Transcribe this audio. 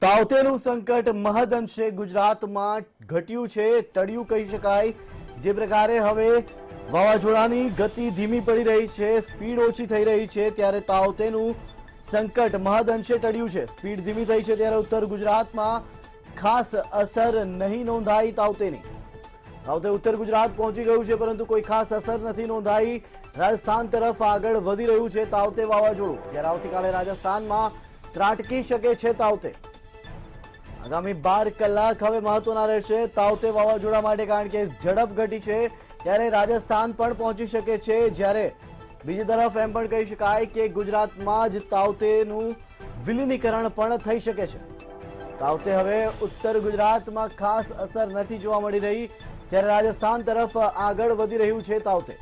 તાવતેનું સંકટ મહદઅંશે ગુજરાતમાં ઘટ્યું છે, ટળ્યું કહી શકાય. જે પ્રકારે હવે વાવાઝોડાની ગતિ ધીમી પડી રહી છે, સ્પીડ ઓછી થઈ રહી છે, ત્યારે તાવતેનું સંકટ મહદઅંશે ટળ્યું છે. સ્પીડ ધીમી થઈ છે ત્યારે ઉત્તર ગુજરાતમાં ખાસ અસર નહીં નોંધાઈ તાવતેની. તાવતે ઉત્તર ગુજરાત પહોંચી ગયું છે, પરંતુ કોઈ ખાસ અસર નથી નોંધાઈ. રાજસ્થાન તરફ આગળ વધી રહ્યું છે તાવતે વાવાઝોડું. જ્યારે આવતીકાલે રાજસ્થાનમાં ત્રાટકી શકે છે તાવતે. આગામી બાર કલાક હવે મહત્વના રહેશે તાવતે વાવાઝોડા માટે કારણ કે ઝડપ ઘટી છે, ત્યારે રાજસ્થાન પણ પહોંચી શકે છે. જ્યારે બીજી તરફ એમ પણ કહી શકાય કે ગુજરાતમાં જ તાવતેનું વિલીનીકરણ પણ થઈ શકે છે. તાવતે હવે ઉત્તર ગુજરાતમાં ખાસ અસર નથી જોવા મળી રહી, ત્યારે રાજસ્થાન તરફ આગળ વધી રહ્યું છે તાવતે.